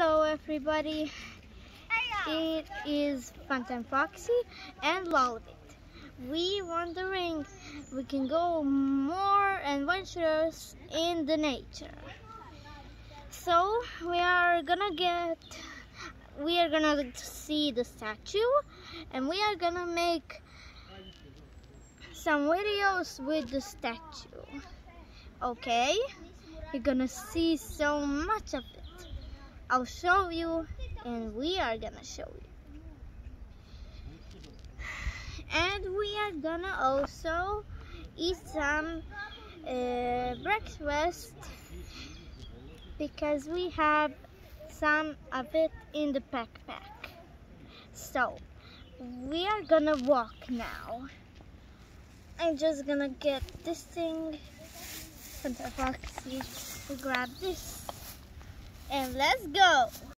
Hello everybody, it is Funtime Foxy and Lollibit. We wondering we can go more adventures in the nature. So we are gonna get, we are gonna see the statue and we are gonna make some videos with the statue. Okay? You're gonna see so much of it. I'll show you and we are gonna show you. And we are gonna also eat some uh, breakfast because we have some of it in the backpack. So we are gonna walk now. I'm just gonna get this thing from the foxy to grab this and let's go